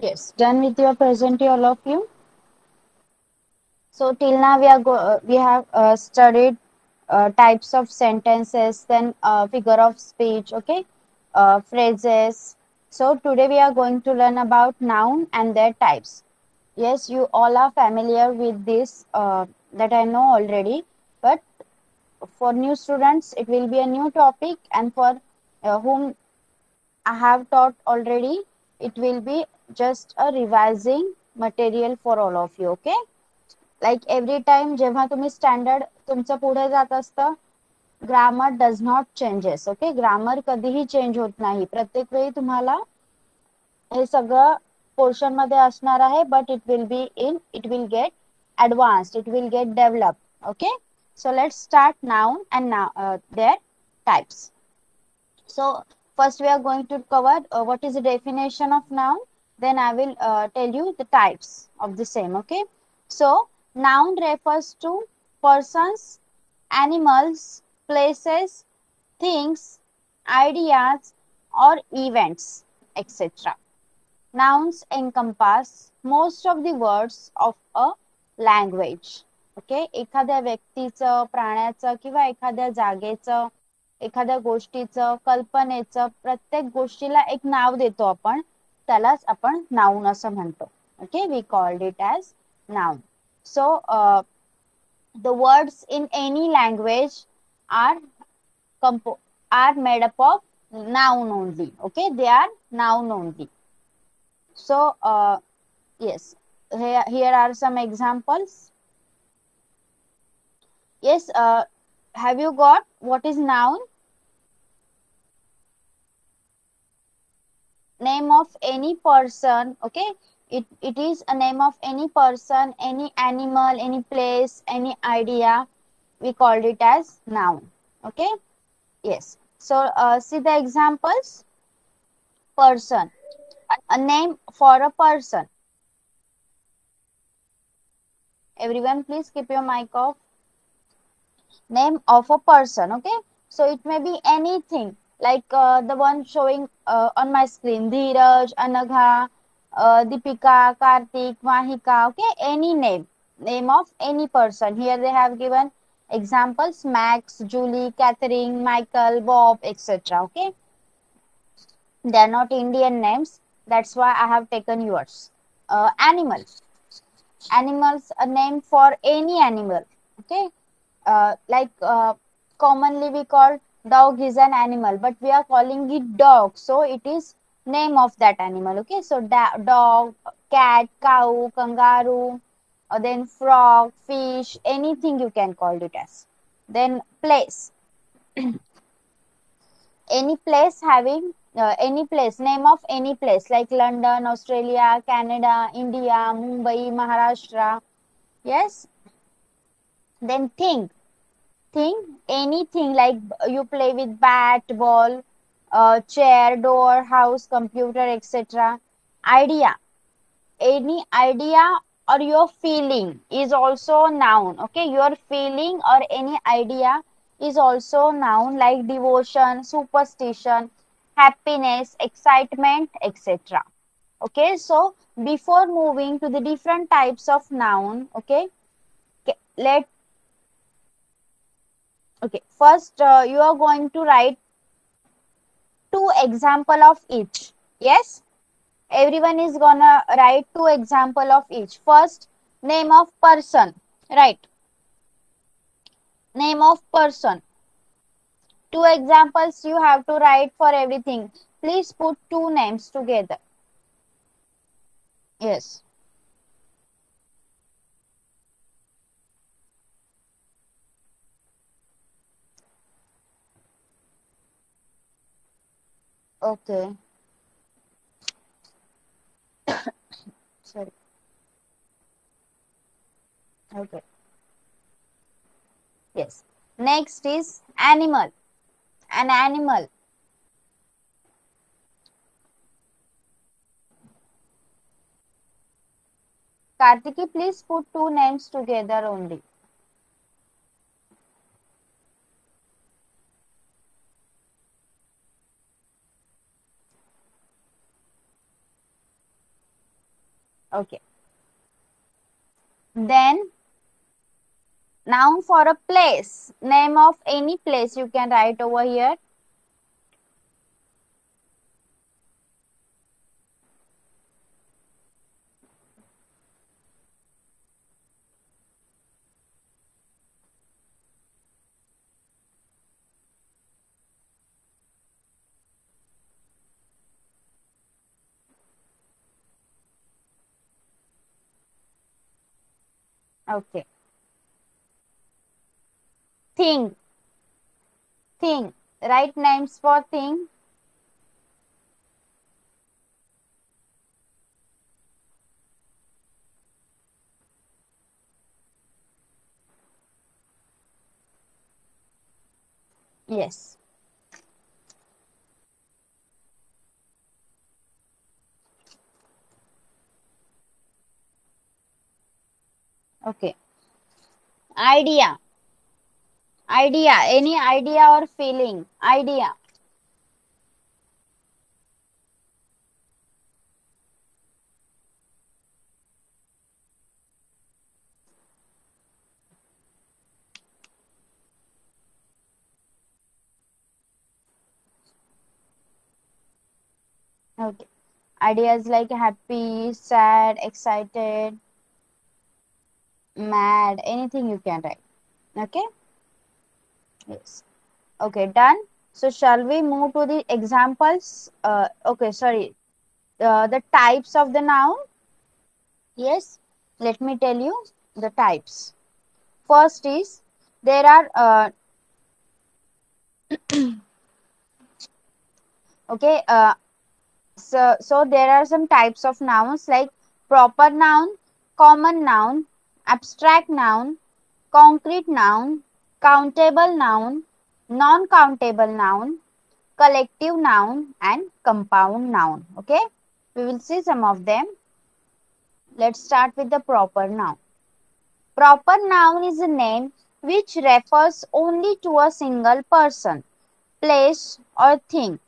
Yes, done with your present, all of you. So till now we are go uh, we have uh, studied uh, types of sentences, then uh, figure of speech, okay, uh, phrases. So today we are going to learn about noun and their types. Yes, you all are familiar with this uh, that I know already, but for new students it will be a new topic, and for whom I have taught already, it will be just a revising material for all of you okay like every time जेव्हा तुम्ही standard तुमचं पुढे जात असतं grammar does not changes okay grammar कधीही change होत नाही. प्रत्येक वेळी तुम्हाला हे सगळं पोर्शनमध्ये असणार आहे but it will be in it will get advanced it will get develop okay so let start noun and their types so first we are going to cover what is the definition of noun then i will uh, tell you the types of the same okay so Noun refers to persons, animals, places, things, ideas, or events, etc. Nouns encompass most of the words of a language. Okay एखाद्या व्यक्तीचं प्राण्याचं किंवा एखाद्या जागेचं एखाद्या गोष्टीचं कल्पनेचं प्रत्येक गोष्टीला एक नाव देतो आपण त्यालाच आपण नाऊन असं म्हणतो okay we called it as noun So uh, the words in any language are compo are made up of noun only. Okay, they are noun only. So uh, yes, here, here are some examples. Yes, uh, have you got what is noun? Name of any person. Okay, it, it is a name of any person, any animal, any place, any idea. We called it as noun. Okay. Yes. So uh, see the examples. Person. A name for a person. Everyone please keep your mic off. Name of a person. Okay. So it may be anything like uh, the one showing uh, on my screen. Dheeraj, Anagha, uh, Deepika, Kartik, Mahika, okay, any name, name of any person. Here they have given examples, Max, Julie, Catherine, Michael, Bob, etc. Okay. They are not Indian names. That's why I have taken yours. Uh, animal. Animals, a name for any animal. Okay. Uh, like uh, commonly we call dog is an animal, but we are calling it dog. So it is name of that animal okay? So dog cat cow kangaroo or then frog fish anything you can call it as. Then place. Any place having uh, any place name of any place like london australia canada india mumbai maharashtra. Yes? Then thing thing anything like you play with bat ball uh, chair, door, house, computer, etc. Idea. Any idea or your feeling is also noun. Okay, your feeling or any idea is also noun like devotion, superstition, happiness, excitement, etc. Okay, so before moving to the different types of noun, okay, let first uh, you are going to write two example of each. Yes, everyone is gonna write two example of each. First, name of person. Right. Name of person. Two examples you have to write for everything. Please put two names together. Yes. Okay. Sorry. Okay. Yes. Next is animal. An animal. Kartiki, please put two names together only. Okay. Then noun for a place. Name of any place you can write over here. Okay. Thing. Thing. Write names for thing. Yes. Okay. Idea. Idea. Any idea or feeling? Idea. Okay. Ideas like happy, sad, excited, mad, anything you can write. Okay. Yes. Okay, done. So shall we move to the examples? Uh, okay, sorry. Uh, the types of the noun. Yes. Let me tell you the types. First is there are uh, okay uh, so so there are some types of nouns like proper noun common noun abstract noun concrete noun countable noun non countable noun collective noun and compound noun okay we will see some of them let's start with the proper noun proper noun is a name which refers only to a single person place or thing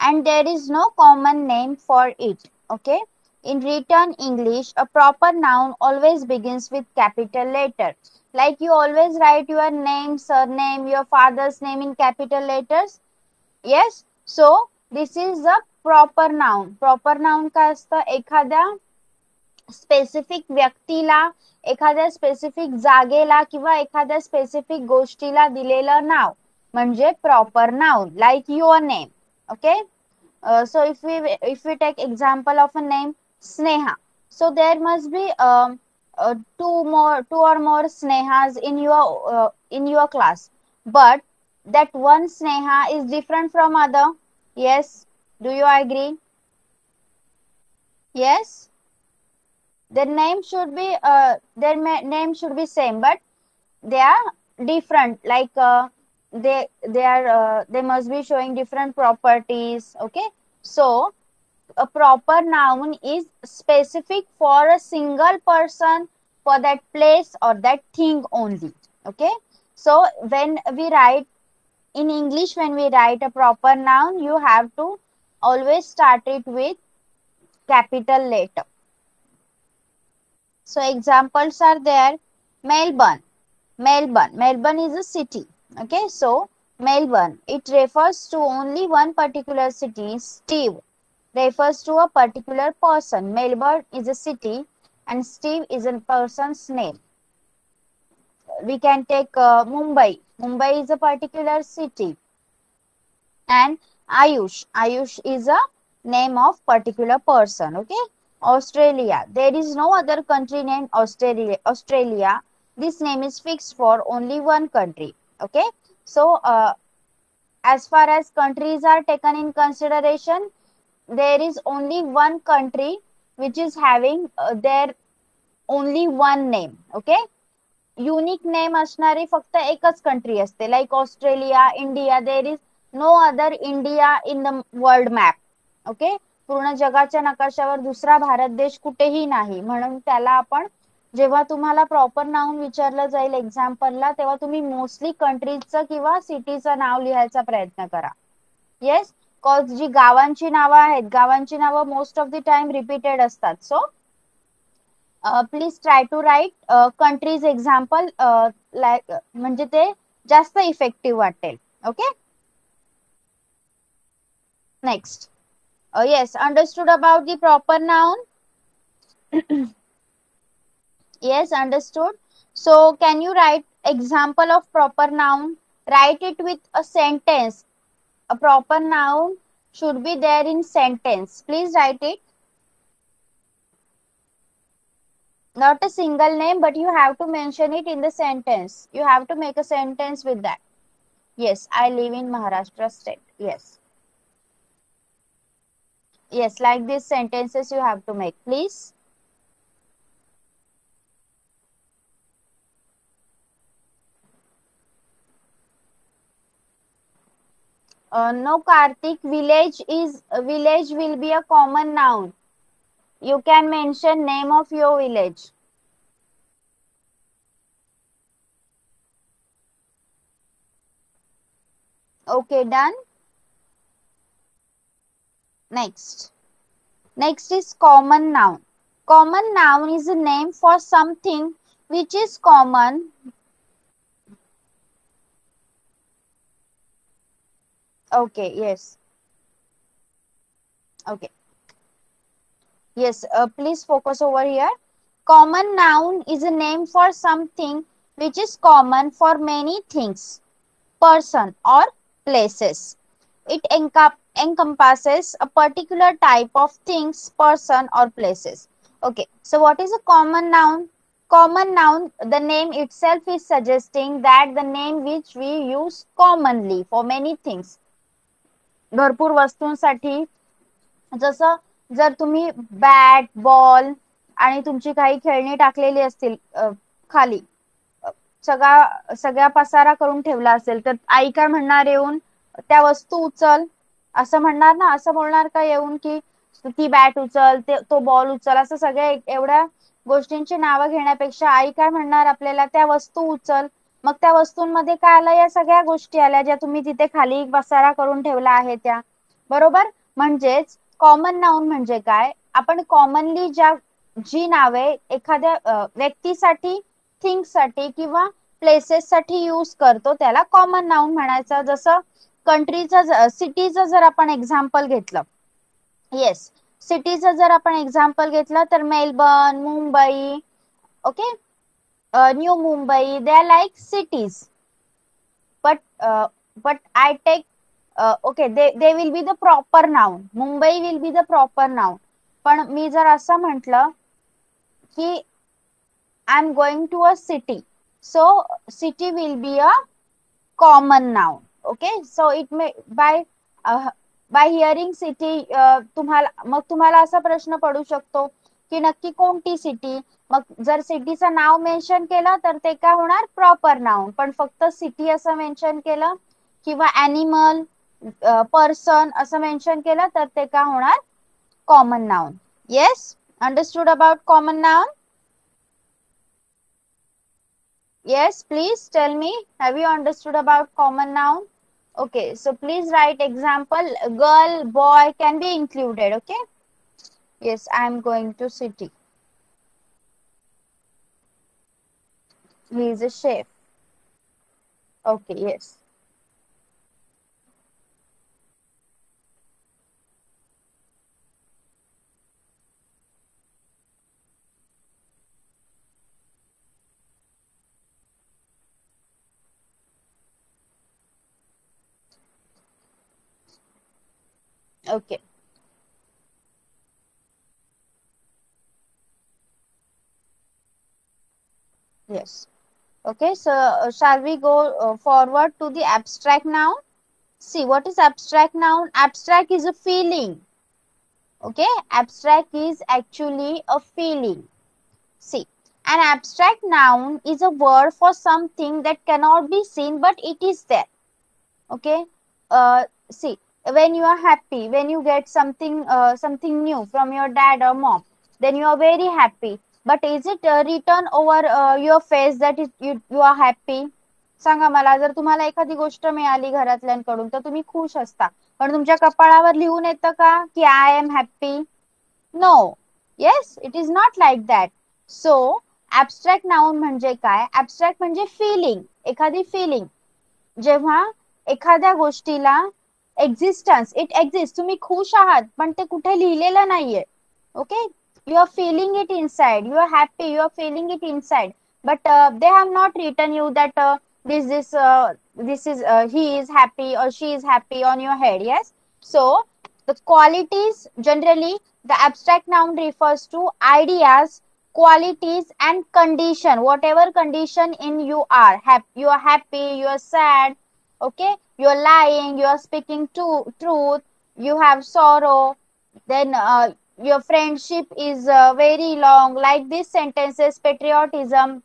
and there is no common name for it. Okay In written English, a proper noun always begins with capital letter. Like you always write your name, surname, your father's name in capital letters. Yes. So, this is a proper noun. Proper noun काय असतं एखाद्या specific व्यक्तीला एखाद्या specific जागेला किंवा एखाद्या specific गोष्टीला दिलेलं नाव म्हणजे proper noun like your name okay so if we if we take example of a name sneha. So there must be um, uh, two more two or more snehas in your uh, in your class. But that one sneha is different from other. Yes. Do you agree? Yes. Their name should be uh, their name should be same but they are different. Like uh, they they are uh, they must be showing different properties. Okay. So a proper noun is specific for a single person for that place or that thing only okay? So when we write in english when we write a proper noun you have to always start it with capital letter. So examples are there. Melbourne. Melbourne. Melbourne is a city Okay, so Melbourne, it refers to only one particular city. Steve refers to a particular person. Melbourne is a city and Steve is a person's name. We can take uh, Mumbai. Mumbai is a particular city. And Ayush. Ayush is a name of particular person. Okay. Australia. There is no other country named Australia. Australia. This name is fixed for only one country okay so uh, as far as countries are taken in consideration there is only one country which is having uh, their only one name okay? Unique name असणारी फक्त एकच country असते. Like Australia India there is no other India in the world map okay पूर्ण जगाच्या नकाशावर दुसरा भारत देश कुठेही नाही. म्हणून त्याला आपण जेव्हा तुम्हाला प्रॉपर नाऊन विचारलं जाईल एक्झाम्पलला तेव्हा तुम्ही मोस्टली कंट्रीजचं किंवा सिटीचं नाव लिहायचा प्रयत्न करा. येस कॉज जी गावांची नावं आहेत गावांची नावं most of the time repeated असतात so please try to write countries example like म्हणजे ते जास्त इफेक्टिव्ह वाटेल okay next yes understood about the proper noun yes understood so can you write example of proper noun write it with a sentence a proper noun should be there in sentence. Please write it. Not a single name but you have to mention it in the sentence. You have to make a sentence with that. Yes i live in maharashtra state. Yes. Yes like these sentences you have to make. Please uh, no kartik village is village will be a common noun. You can mention name of your village. Okay done. Next. Next is common noun. Common noun is a name for something which is common okay yes. Okay. Yes uh, please focus over here. Common noun is a name for something which is common for many things person or places. It encap encompasses a particular type of things person or places. Okay so what is a common noun? Common noun the name itself is suggesting that the name which we use commonly for many things भरपूर वस्तूंसाठी. जसं जर तुम्ही bat ball आणि तुमची काही खेळणी टाकलेली असतील खाली सगळा सगळ्या पसारा करून ठेवला असेल तर आई काय म्हणणार येऊन त्या वस्तू उचल. असं म्हणणार ना? असं बोलणार का येऊन की ती बॅट उचल ते तो बॉल उचल? असं सगळ्या एवढ्या गोष्टींची नावं घेण्यापेक्षा आई काय म्हणणार आपल्याला? त्या वस्तू उचल. मग त्या वस्तूंमध्ये काय आलं? या सगळ्या गोष्टी आल्या ज्या तुम्ही तिथे खाली बसारा करून ठेवला आहे त्या. बरोबर? म्हणजेच कॉमन नाऊन म्हणजे काय? आपण कॉमनली ज्या जी नावे एखाद्या व्यक्तीसाठी थिंगसाठी किंवा प्लेसेस साठी यूज करतो त्याला कॉमन नाऊन म्हणायचं. जसं कंट्रीचं सिटीचं जर आपण एक्झाम्पल घेतलं. येस सिटीचं जर आपण एक्झाम्पल घेतलं तर Melbourne Mumbai okay? uh, New Mumbai, they are like cities. But uh, but I take uh, okay, they they will be the proper noun. Mumbai will be the proper noun. पण मी जर असं म्हटलं की I am going to a city so city will be a common now okay so it may by by hearing city तुम्हाला मग तुम्हाला असा प्रश्न पडू शकतो की नक्की कोणती सिटी मग जर सिटीचं नाव मेन्शन केलं तर ते काय होणार? प्रॉपर नाव पण फक्त सिटी असं मेन्शन केलं किंवा अॅनिमल पर्सन असं मेन्शन केलं तर ते काय होणार? Common noun yes understood about common noun yes please tell me have you understood about common noun okay so please write example girl boy can be included okay yes i am going to city. He is a chef. Okay yes. Okay yes. Okay so uh, shall we go uh, forward to the abstract noun? See what is abstract noun? Abstract is a feeling. Okay abstract is actually a feeling. See an abstract noun is a word for something that cannot be seen but it is there. Okay uh, see when you are happy when you get something uh, something new from your dad or mom then you are very happy but is it return over your face that is you you are you सांगा मला जर तुम्हाला एखादी गोष्ट मिळाली घरातल्यांकडून तर तुम्ही खुश असता. पण तुमच्या कपाळावर लिहून येतं का की I am happy no yes it is not like that so abstract noun म्हणजे काय? ऍबस्ट्रॅक्ट म्हणजे फिलिंग एखादी फिलिंग जेव्हा एखाद्या गोष्टीला एक्झिस्टन्स इट एक्झिस्ट तुम्ही खुश आहात पण ते कुठे लिहिलेलं नाहीये. Okay you are feeling it inside. You are happy. You are feeling it inside. But uh, they have not written you that uh, this this uh, this is uh, he is happy or she is happy on your head yes? So the qualities generally the abstract noun refers to ideas qualities and condition. Whatever condition in you are happy you are happy you are sad okay? You are lying you are speaking to truth you have sorrow then uh, your friendship is uh, very long like these sentences patriotism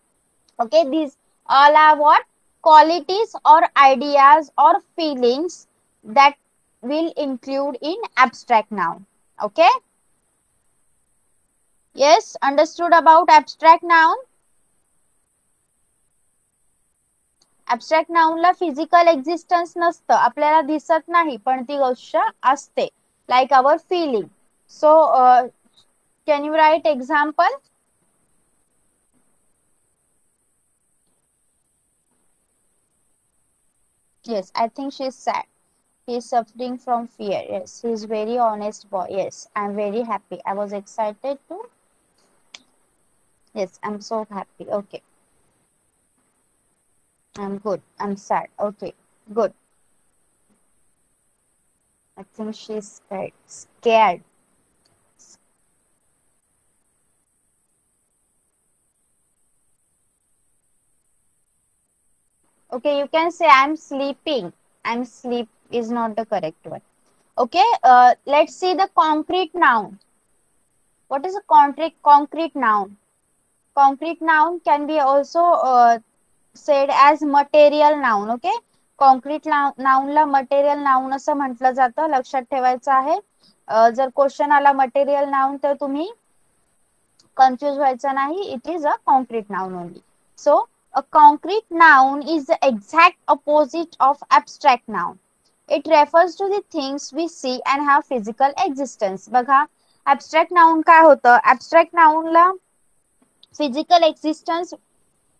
okay these all are what qualities or ideas or feelings that will include in abstract noun okay yes understood about abstract noun abstract noun La physical existence नसतं आपल्याला दिसत नाही पण ती गोष्ट असते like our filling So uh, can you write example? Yes, I think she's sad. He's suffering from fear. Yes, he's very honest boy. Yes, I'm very happy. I was excited too. Yes, I'm so happy. Okay. I'm good. I'm sad. Okay, good. I think she's scared. Scared. Okay, you can say I'm sleeping. I'm sleep is not the correct one. Okay, uh, let's see the concrete noun. What is a concrete concrete noun? Concrete noun can be also uh, said as material noun. Okay, concrete नाऊनला material noun असं म्हटलं जातं लक्षात ठेवायचं आहे जर question आला material noun तर तुम्ही कन्फ्युज व्हायचं नाही it is a concrete noun only so A concrete noun is the exact opposite of abstract noun. It refers to the things we see and have physical existence. बघा abstract noun काय होतं? Abstract नाऊनला physical existence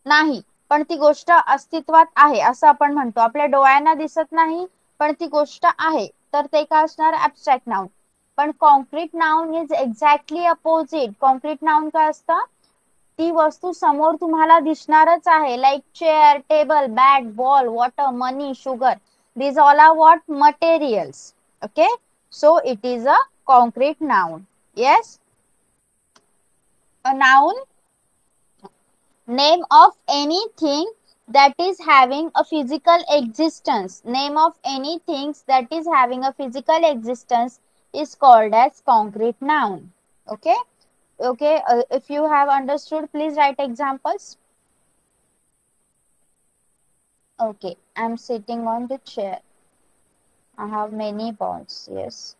नाही पण ती गोष्ट अस्तित्वात आहे असं आपण म्हणतो. आपल्या डोळ्यांना दिसत नाही पण ती गोष्ट आहे. तर ते काय असणार? ऍबस्ट्रॅक्ट नाऊन पण concrete noun is exactly opposite concrete noun काय असतं? ती वस्तू समोर तुम्हाला दिसणारच आहे like chair table bat ball water money sugar these all are what materials okay so it is a concrete noun yes a noun name of anything that is having a physical existence name of anything that is having a physical existence is called as concrete noun okay Okay uh, if you have understood please write examples. Okay i'm sitting on the chair. I have many balls yes.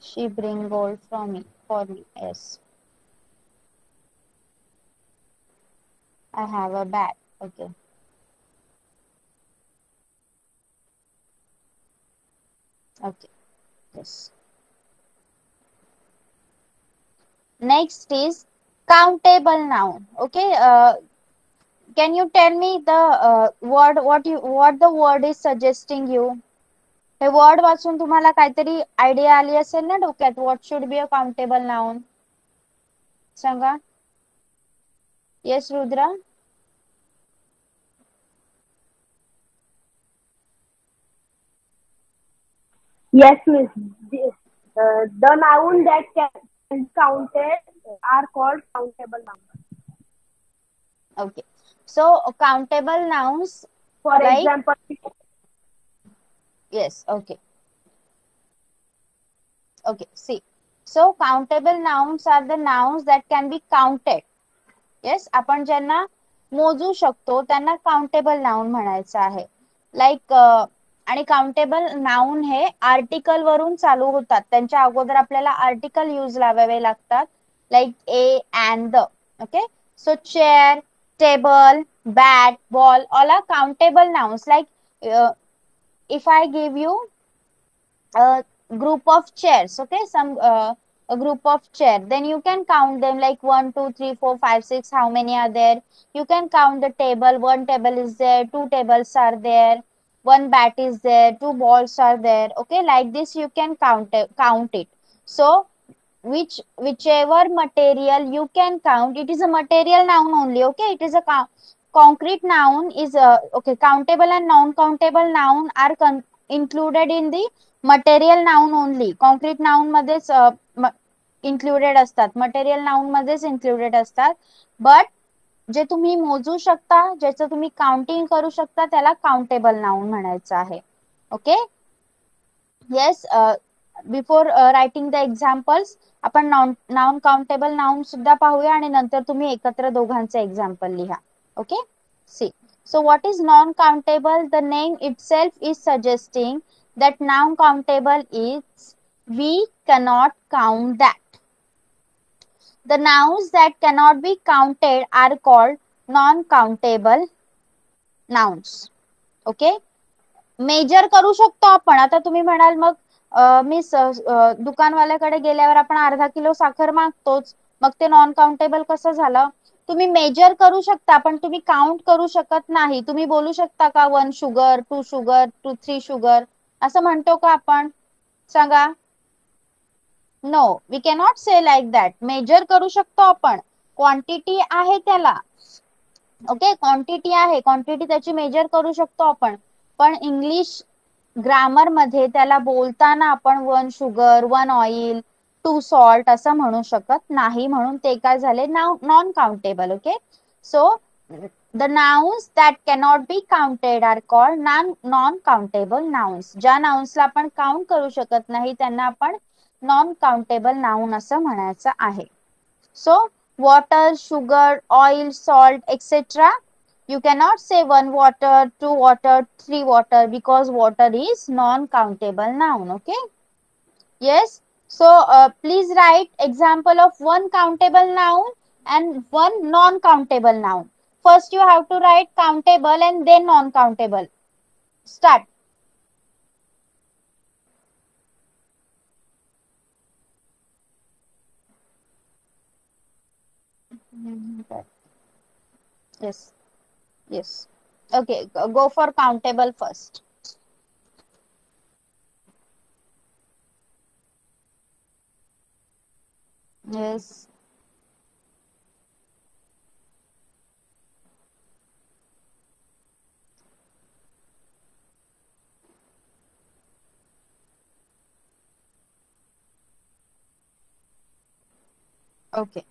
She bring gold from me for me yes. I have a bag okay okay yes next is countable noun okay uh, can you tell me the uh, word what you what the word is suggesting you हे word वाचून तुम्हाला काहीतरी idea आली असेल ना डोक्यात what should be a countable noun Sanga yes Rudra Yes, miss. The, uh, the noun that can be counted are called countable nouns. okay so countable nouns For Like- example, yes okay okay see so countable nouns are the nouns that can be counted yes आपण ज्यांना मोजू शकतो त्यांना countable noun म्हणायचं आहे like आणि countable noun हे article वरून चालू होतात. त्यांच्या अगोदर आपल्याला आर्टिकल युज लावावे लागतात. Like a and the okay so chair table bat ball all are countable nouns like if I give you group of chairs okay some group of chair then you can count them like one two three four five six how many are there you can count the table one table is there two tables are there One bat is there. Two balls are there. Okay, like this you can count it, count it. So which whichever material you can count, it is a material noun only. Okay, it is a concrete noun is uh, okay countable and non countable noun are included in the material noun only concrete noun मध्येच included असतात material noun मध्येच included असतात but जे तुम्ही मोजू शकता ज्याचं तुम्ही काउंटिंग करू शकता त्याला काउंटेबल नाऊन म्हणायचं आहे. Okay yes before writing the examples आपण नॉन काउंटेबल नाउन सुद्धा पाहूया आणि नंतर तुम्ही एकत्र दोघांचं एक्झाम्पल लिहा. Okay see so what is non countable the name itself is suggesting that noun countable is we cannot count that the nouns that cannot be counted are called non countable nouns. Okay? Measure करू शकतो आपण. आता तुम्ही म्हणाल मग मी दुकानवाल्याकडे गेल्यावर आपण अर्धा kilo साखर मागतोच. मग ते नॉन काउंटेबल कसं झालं? तुम्ही मेजर करू शकता पण तुम्ही काउंट करू शकत नाही. तुम्ही बोलू शकता का one sugar two sugar two three sugar असं म्हणतो का आपण? सांगा. No we cannot say like that measure करू शकतो आपण. क्वांटिटी आहे त्याला. ओके क्वांटिटी आहे. क्वांटिटी त्याची मेजर करू शकतो आपण. पण इंग्लिश ग्रामरमध्ये त्याला बोलताना आपण one sugar one oil two salt असं म्हणू शकत नाही म्हणून ते काय झाले? Non countable okay so the nouns that cannot be counted are called non non countable nouns ज्या नाउन्सला आपण काउंट करू शकत नाही त्यांना आपण नॉन काउंटेबल नाउन असं म्हणायचं आहे so water sugar oil salt etcetera you cannot say one water two water three water because water is non countable noun okay yes so uh, please write example of one countable noun and one non-countable noun. First you have to write countable and then non-countable. Start. Yes. Yes. Okay, go for countable first. Yes. Okay.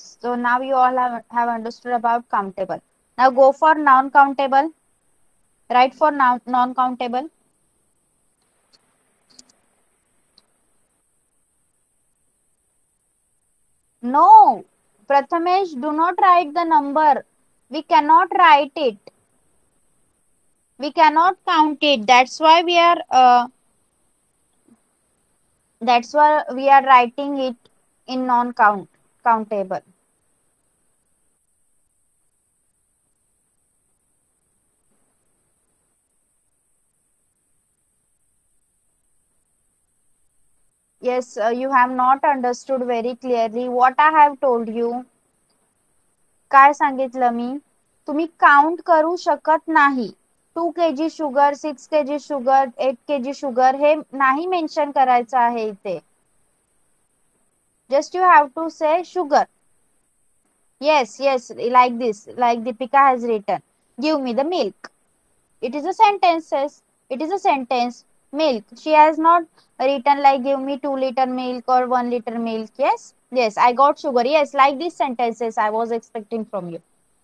So now you all have, have understood about countable. Now go for non-countable. Write for non-countable. No, Prathamesh, do not write the number. We cannot write it. We cannot count it. That's why we are. Uh, that's why we are writing it in non-count countable. Yes uh, you have not understood very clearly what i have told you काय सांगितलं मी तुम्ही count करू शकत नाही to के जी sugar six के जी sugar eight के जी sugar हे नाही मेन्शन करायचं आहे इथे just you have to say sugar yes yes like this like Deepika has return give me the milk it is a sentences it is a sentence milk. She has not written like give me 2 liter milk or 1 liter milk. Yes yes i got sugar. Yes like these sentences i was expecting from you.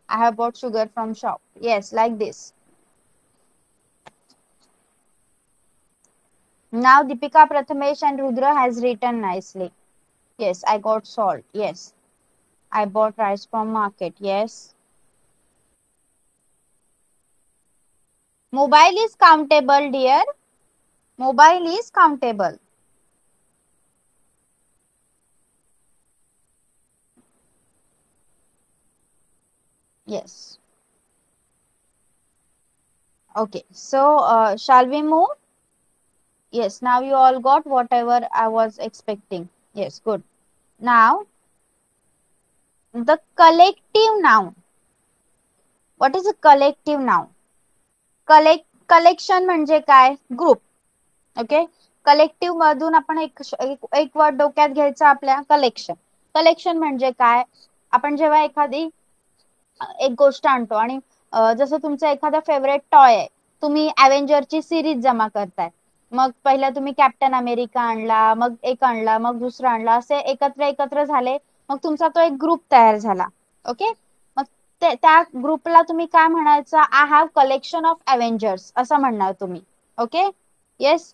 I have bought sugar from shop. Yes like this. Now deepika prathamesh and rudra has written nicely. Yes i got salt. Yes. I bought rice from market. Yes. Mobile is countable dear Mobile is countable. Yes. Okay, so uh, shall we move? Yes, now you all got whatever I was expecting. Yes, good. Now, the collective noun. What is a collective noun? Collect collection म्हणजे काय group okay? Collective मधून आपण एक एक word डोक्यात घ्यायचा आपल्या collection collection म्हणजे काय? आपण जेव्हा एखादी एक गोष्ट आणतो आणि जसं तुमचं एखादा फेवरेट टॉय आहे तुम्ही अवेंजरची सिरीज जमा करताय. मग पहिला तुम्ही कॅप्टन अमेरिका आणला मग एक आणला मग दुसरा आणला असे एकत्र एकत्र झाले मग तुमचा तो एक ग्रुप तयार झाला. ओके? मग त्या ग्रुपला तुम्ही काय म्हणायचं? I have collection of Avengers असं म्हणणार तुम्ही. Okay? Yes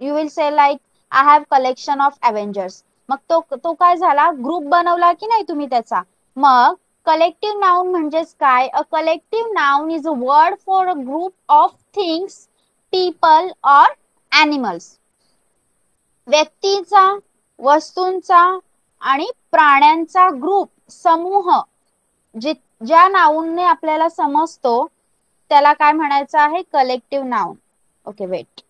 you will say like I have collection of Avengers मग तो तो काय झाला? ग्रुप बनवला की नाही तुम्ही त्याचा? मग कलेक्टिव्ह नाउन म्हणजेच काय? A collective noun is a word for a group of things people or animals व्यक्तीचा वस्तूंचा आणि प्राण्यांचा ग्रुप समूह. जे ज्या नाऊनने आपल्याला समजतो त्याला काय म्हणायचं आहे? Collective noun okay wait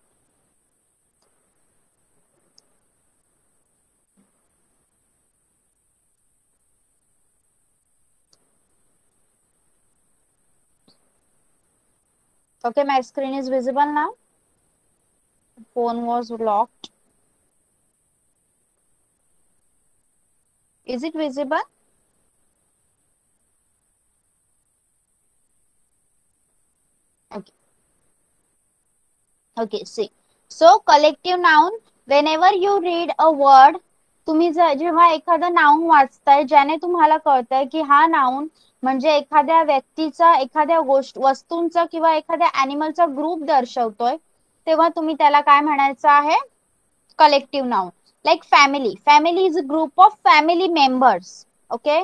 Okay, my screen is visible now. Phone was locked. Is it visible? Okay. Okay, see. So, collective noun, whenever you read a word, तुम्ही जेव्हा एखादं नाऊन वाचताय ज्याने तुम्हाला कळतंय की हा नाऊन म्हणजे एखाद्या व्यक्तीचा एखाद्या गोष्ट वस्तूंचा किंवा एखाद्या अॅनिमलचा ग्रुप दर्शवतोय तेव्हा तुम्ही त्याला काय म्हणायचं आहे? Collective noun like family family is a group of family members okay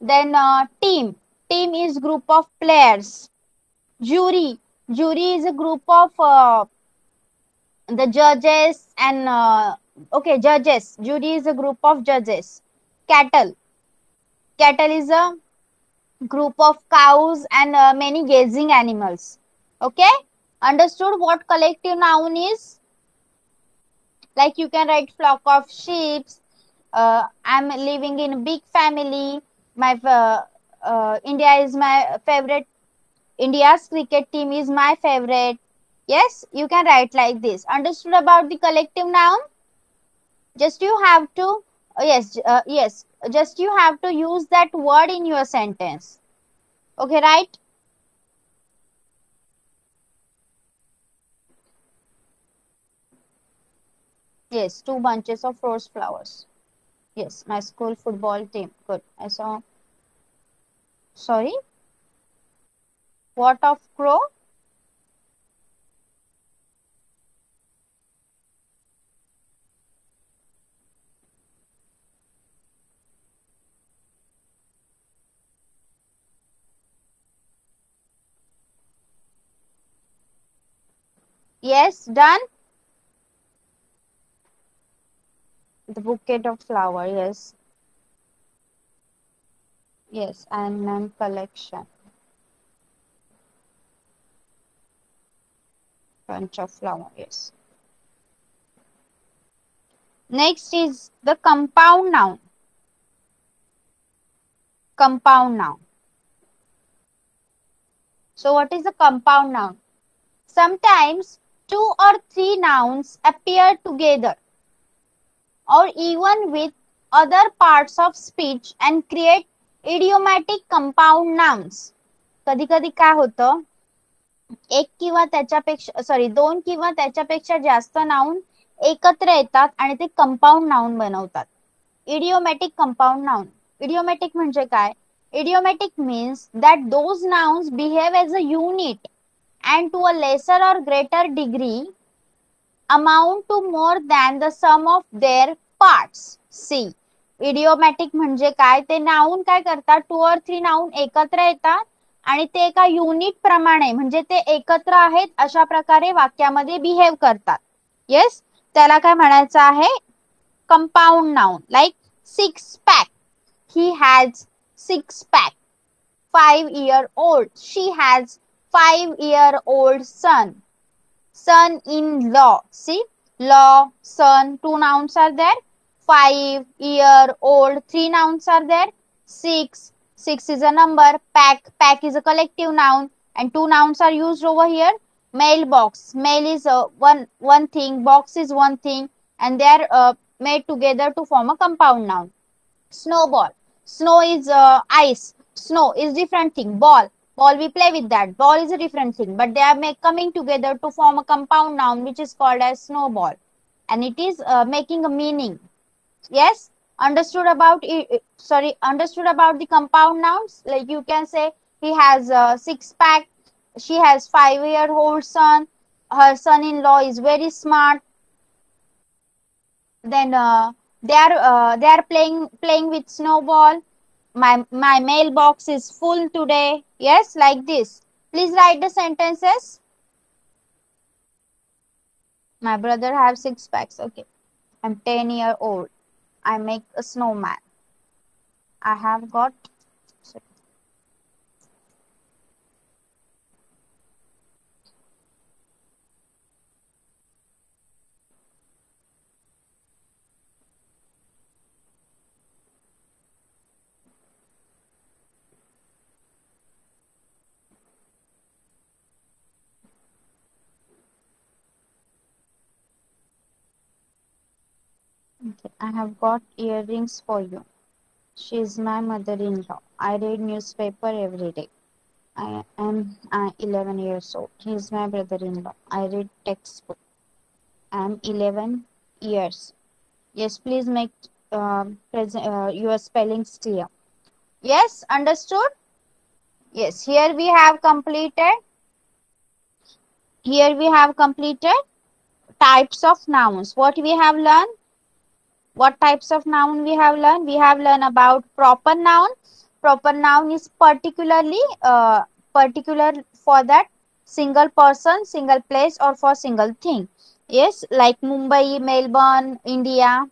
then team team is group of players jury jury is a group of the जजेस and okay judges jury is a group of judges cattle cattle is a group of cows and uh, many grazing animals. Okay, understood what collective noun is? Like you can write flock of sheep. Uh, I'm living in a big family. My uh, uh, India is my favorite. India's cricket team is my favorite. Yes, you can write like this. Understood about the collective noun? Just you have to uh, yes uh, yes just you have to use that word in your sentence. Okay right? Yes two bunches of rose flowers. Yes my school football team. Good. I saw. Sorry? What of crow Yes, done. The bouquet of flower, yes. Yes, and then collection. Bunch of flower, yes. Next is the compound noun. Compound noun. So what is the compound noun? Sometimes two or three nouns appear together or even with other parts of speech and create idiomatic compound nouns. कधी कधी काय होतं? एक किंवा त्याच्यापेक्षा sorry दोन किंवा त्याच्यापेक्षा जास्त नाउन एकत्र येतात आणि ते कंपाऊंड नाउन बनवतात. इडिओमॅटिक कंपाऊंड नाउन इडिओमॅटिक म्हणजे काय? Idiomatic means that those nouns behave as a unit and to a lesser or greater degree amount to more than the sum of their parts. See, idiomatic म्हणजे काय? ते noun काय करतात? To or three noun एकत्र येतात आणि ते एका युनिट प्रमाणे म्हणजे ते एकत्र आहेत अशा प्रकारे वाक्यामध्ये बिहेव करतात. येस त्याला काय म्हणायचं आहे? Compound noun like six pack he has six pack five year old she has five year old son. Son in law. See, law, son, two nouns are there. Five year old, three nouns are there. Six, six is a number. Pack, pack is a collective noun, and two nouns are used over here. Mailbox, mail is uh, one one thing, box is one thing, and they are uh, made together to form a compound noun. Snowball, snow is uh, ice, snow is different thing. Ball, ball we play with that. Ball is a different thing but they are make, coming together to form a compound noun which is called as snowball. And it is uh, making a meaning. Yes? Understood about it sorry understood about the compound nouns? Like you can say he has a six pack she has five year old son her son-in-law is very smart. Then uh, they are uh, they are playing playing with snowball my my mailbox is full today. Yes like this. Please write the sentences. My brother have six packs. Okay. I'm 10 year old. I make a snowman. I have got Okay, I have got earrings for you. She is my mother-in-law. I read newspaper every day. I am uh, 11 years old. He is my brother-in-law. I read textbook. I am 11 years. Yes, please make uh, uh, your spellings clear. Yes, understood? Yes, here we have completed. Here we have completed types of nouns. What we have learned? What types of noun we have learned? We have learned about proper noun. Proper noun is particularly uh, particular for that single person single place or for single thing. Yes like mumbai melbourne india.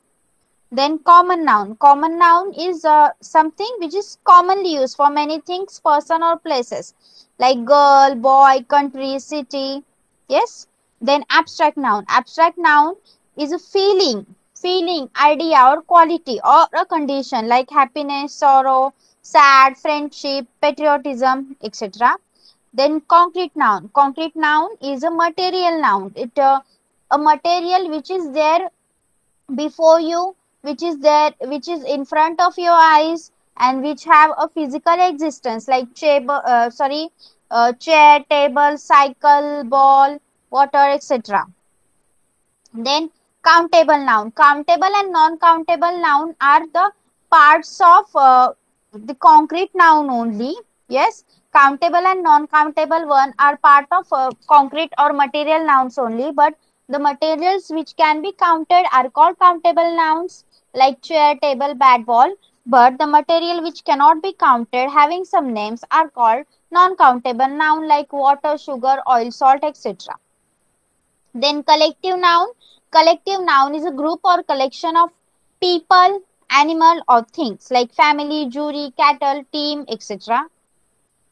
Then common noun. Common noun is uh, something which is commonly used for many things person or places. Like girl boy country city. Yes? Then abstract noun. Abstract noun is a feeling feeling, idea or quality or a condition like happiness, sorrow, sad, friendship, patriotism, etc. Then concrete noun. Concrete noun is a material noun. It uh, a material which is there before you, which is there, which is in front of your eyes, and which have a physical existence like chair, uh, sorry, uh, chair, table, cycle, ball, water, etc. Then countable noun. Countable and non countable noun are the parts of uh, the concrete noun only. Yes? Countable and non countable one are part of uh, concrete or material nouns only but the materials which can be counted are called countable nouns like chair table bat ball. But the material which cannot be counted having some names are called non countable noun like water sugar oil salt etc then collective noun Collective noun is a group or collection of people, animal or things like family, jury, cattle, team, etc.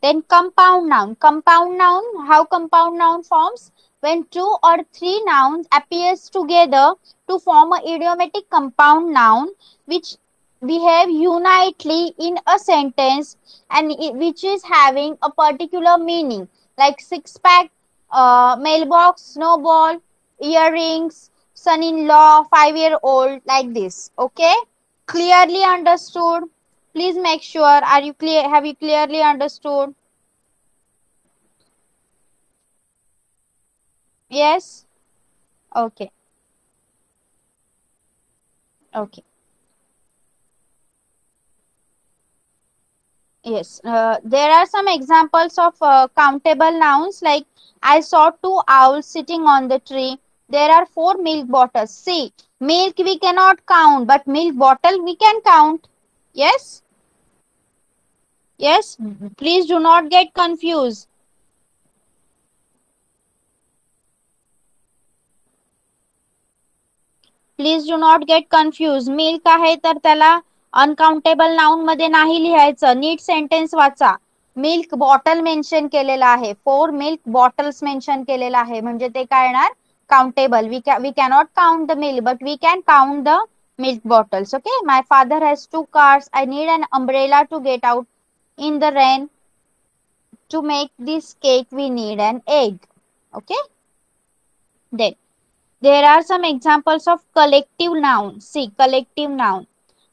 Then compound noun. Compound noun, how compound noun forms? When two or three nouns appears together to form a idiomatic compound noun which behave unitely in a sentence and which is having a particular meaning like six pack, uh, mailbox, snowball, earrings, son-in-law, five-year-old, like this. Okay? Clearly understood? Please make sure. Are you clear? Have you clearly understood? Yes? Okay. Okay. Yes, uh, there are some examples of uh, countable nouns like I saw two owls sitting on the tree there are four milk bottles. See, milk we cannot count, but milk bottle we can count. Yes? Yes, please do not get confused. Please do not get confuse milk आहे तर त्याला uncountable नाउनमध्ये नाही लिहायचं नीट sentence वाचा milk bottle mention केलेला आहे फोर मिल्क बॉटल्स मेन्शन केलेला आहे म्हणजे ते काय येणार countable we we cannot count the milk but we can count the milk bottles okay my father has two cars i need an umbrella to get out in the rain to make this cake we need an egg okay then there are some examples of collective noun see collective noun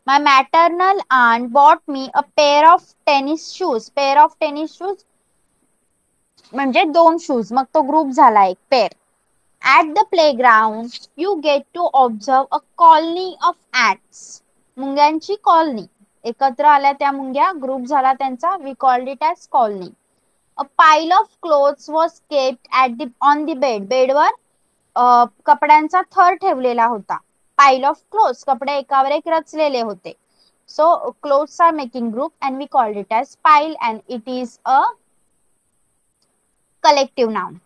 my maternal aunt bought me a pair of tennis shoes pair of tennis shoes म्हणजे दोन shoes मग तो group झाला एक pair At the playground, you get to observe a colony of ants. मुंग्यांची colony एकत्र आल्या त्या मुंग्या ग्रुप झाला त्यांचा we called it as colony a pile of clothes was kept at the on the bed बेडवर कपड्यांचा थर ठेवलेला होता. पाईल ऑफ क्लोथ्स कपडे एकावर एक रचलेले होते. So clothes are making group and we called it as pile and it is a collective noun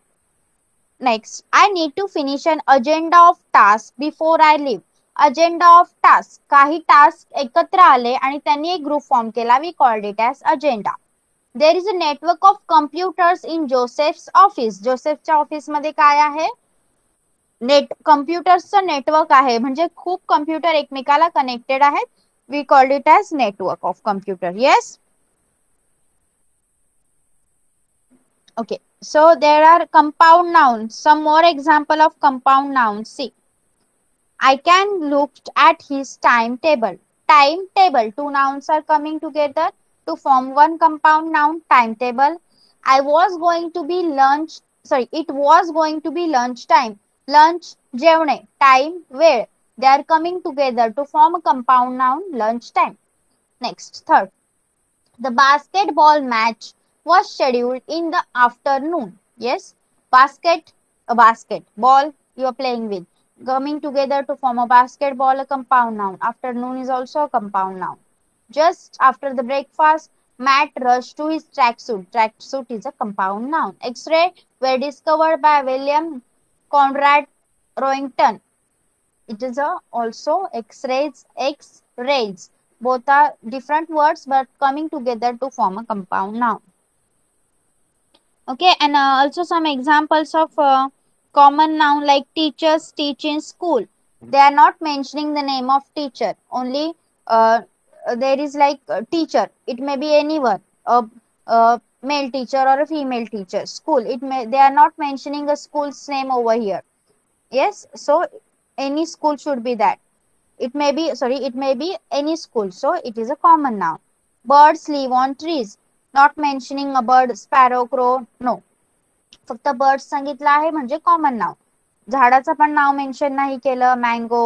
Next, I need to finish an agenda of task before I leave. Agenda of task काही task एकत्र आले आणि त्यांनी एक group form केला. We called it as agenda there is a network of computers in Joseph's office जोसेफच्या ऑफिसमध्ये काय आहे? नेट कम्प्युटर्सचं नेटवर्क आहे. म्हणजे खूप कम्प्युटर एकमेकाला कनेक्टेड आहेत. We called it as network of computer yes Okay, so there are compound nouns. Some more example of compound nouns. See, I can look at his timetable. Timetable. Two nouns are coming together to form one compound noun. Timetable. I was going to be lunch. Sorry, it was going to be lunch time. Lunch, jevne, time, where. They are coming together to form a compound noun. Lunch time. Next, third. The basketball match was scheduled in the afternoon. Yes, basket, a basket, ball you are playing with. Coming together to form a basketball, a compound noun. Afternoon is also a compound noun. Just after the breakfast, Matt rushed to his tracksuit. Tracksuit is a compound noun. X-ray were discovered by William Conrad Roentgen. It is a also X-rays, X-rays. Both are different words but coming together to form a compound noun okay and uh, also some examples of uh, common noun like teachers teach in school. They are not mentioning the name of teacher only uh, there is like a teacher. It may be anyone a, a male teacher or a female teacher school. It may they are not mentioning a school's name over here. Yes so any school should be that. It may be sorry it may be any school so it is a common noun. Birds live on trees not mentioning a bird sparrow crow no फक्त bird सांगितलं आहे म्हणजे common नाव. झाडाचं पण नाव mention नाही केलं mango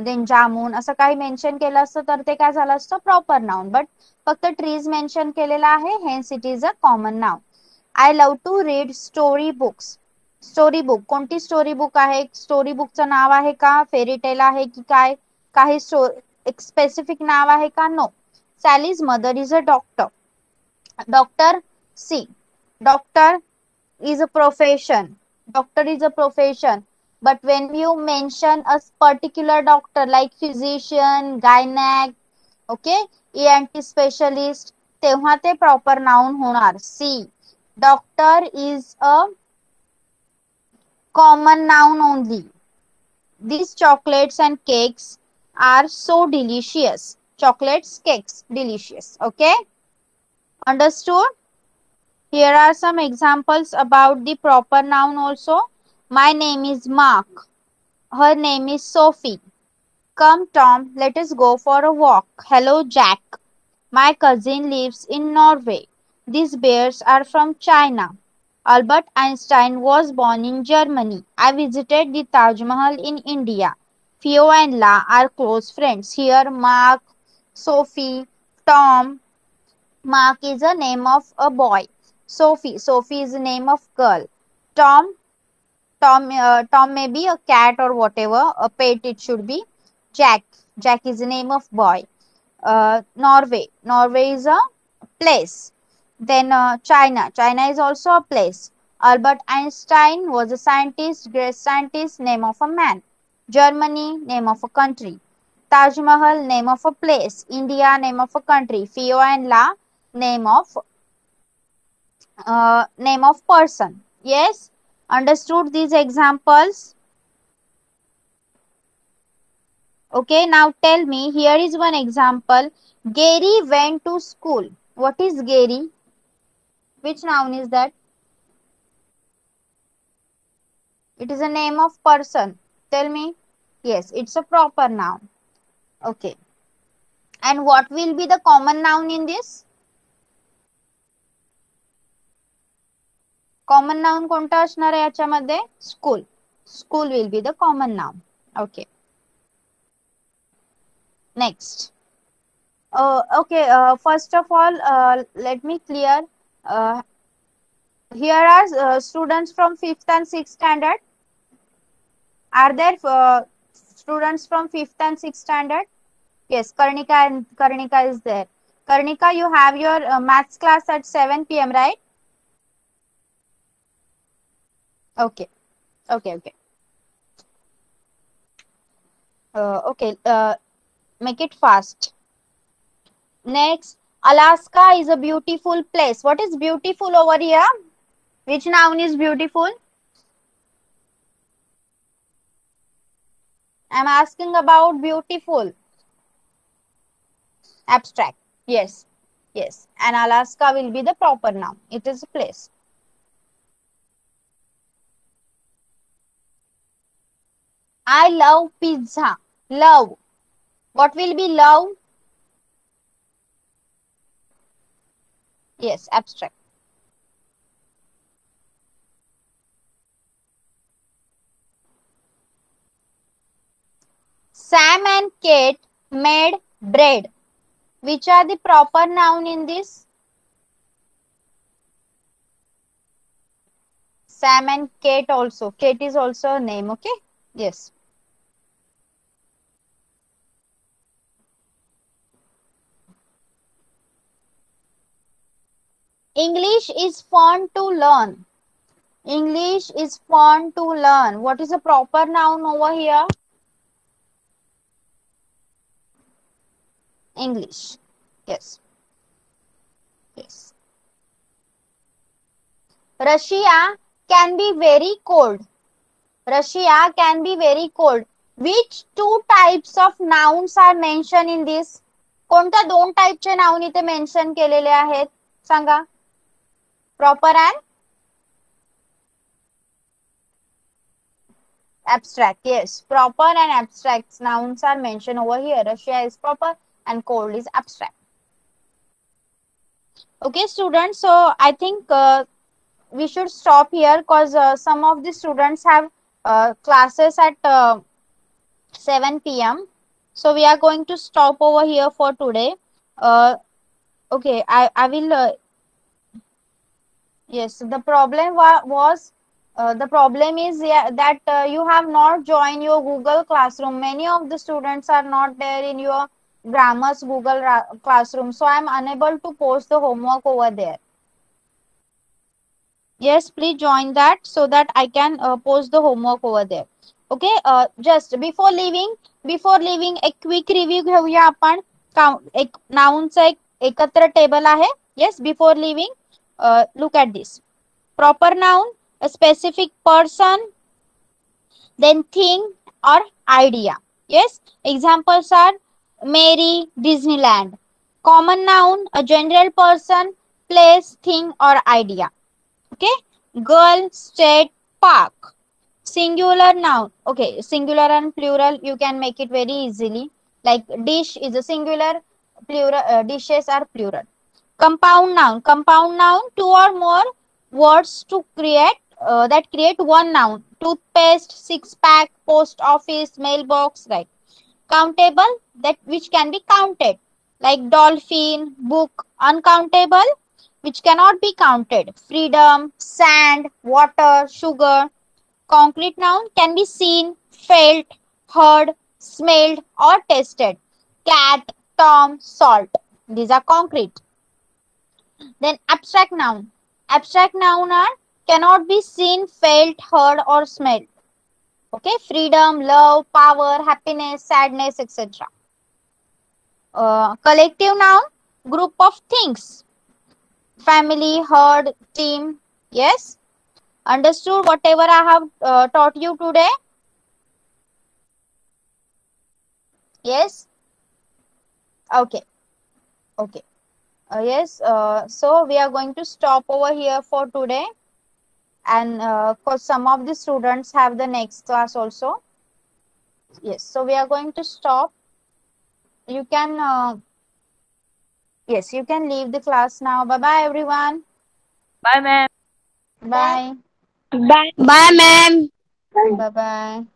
then jamun असं काही मेन्शन केलं असतं तर ते काय झालं असतं? प्रॉपर नाव बट फक्त ट्रीज मेन्शन केलेलं आहे hence it is a common now I love to read story books story book कोणती स्टोरी बुक आहे? स्टोरी बुकचं नाव आहे का? फेरीटेल आहे की काय? काही एक स्पेसिफिक नाव आहे का? No Sally's mother is a doctor doctor c doctor is a profession doctor is a profession but when you mention a particular doctor like physician gynec okay ent specialist तेव्हा ते प्रॉपर नाउन होणार C doctor is a common noun only these chocolates and cakes are so delicious chocolates cakes delicious okay Understood? Here are some examples about the proper noun also. My name is Mark. Her name is Sophie. Come Tom, let us go for a walk. Hello Jack. My cousin lives in Norway. These bears are from China. Albert Einstein was born in Germany. I visited the Taj Mahal in India. Theo and La are close friends. Here Mark, Sophie, Tom, Mark is a name of a boy. Sophie. Sophie is the name of girl. Tom. Tom. Uh, Tom may be a cat or whatever. A pet it should be. Jack. Jack is the name of boy. Uh, Norway. Norway is a place. Then uh, China. China is also a place. Albert Einstein was a scientist, great scientist, name of a man. Germany, name of a country. Taj Mahal, name of a place. India, name of a country. Fio and La, name of uh, name of person. Yes, understood these examples? Okay, now tell me, here is one example. Gary went to school. What is Gary? Which noun is that? It is a name of person. Tell me. Yes, it's a proper noun. Okay. And what will be the common noun in this? Common noun कोणता असणार आहे याच्यामध्ये School. School will be the common noun. Okay. Next. Uh, okay, uh, first of all, uh, let me clear. Uh, here are uh, students from 5th and 6th standard. Are there uh, students from 5th and 6th standard? Yes, Karnika and Karnika is there. Karnika, you have your uh, maths class at 7 p.m., right? Okay, okay, okay. Uh, okay, uh, make it fast. Next, Alaska is a beautiful place. What is beautiful over here? Which noun is beautiful? I'm asking about beautiful. Abstract. Yes. Yes. And Alaska will be the proper noun. It is a place. I love pizza. Love. What will be love? Yes, abstract. Sam and Kate made bread. Which are the proper noun in this? Sam and Kate also. Kate is also a name, okay? Yes. English is fun to learn. English is fun to learn. What is the proper noun over here? English. Yes. Yes. Russia can be very cold. Russia can be very cold. Which two types of nouns are mentioned in this? कोणत्या दोन टाईपचे noun इथे mention केलेले आहेत सांगा proper and? Abstract yes. Proper and abstract nouns are mentioned over here. Russia is proper and cold is abstract. Okay students so i think uh, we should stop here because uh, some of the students have uh, classes at uh, 7 p.m so we are going to stop over here for today. Uh, okay i i will uh, yes the problem wa was uh, the problem is yeah, that uh, you have not joined your google classroom many of the students are not there in your grammar's google classroom so i am unable to post the homework over there yes please join that so that i can uh, post the homework over there okay uh, just before leaving before leaving a quick review घेऊया आपण एक नाउनचा एक एकत्र table आहे yes before leaving uh, look at this. Proper noun a specific person then thing or idea. Yes examples are mary disneyland. Common noun a general person place thing or idea. Okay? Girl state park. Singular noun. Okay singular and plural you can make it very easily. Like dish is a singular plural uh, dishes are plural compound noun. Compound noun two or more words to create uh, that create one noun. Toothpaste six pack post office mailbox right. Countable that which can be counted. Like dolphin book uncountable which cannot be counted. Freedom sand water sugar. Concrete noun can be seen felt heard smelled or tasted. Cat tom salt. These are concrete then abstract noun abstract noun are cannot be seen, felt, heard, or smelled. Okay, freedom, love, power, happiness, sadness, etc. Uh, collective noun, group of things. family, herd, team. Yes? Understood whatever I have uh, taught you today? Yes? Okay. Okay. Uh, yes. Uh, so we are going to stop over here for today. And because some of the students have the next class also. Yes. So we are going to stop. You can, uh, yes, you can leave the class now. Bye-bye, everyone. Bye, ma'am. Bye. Bye. Bye, ma'am. Bye-bye.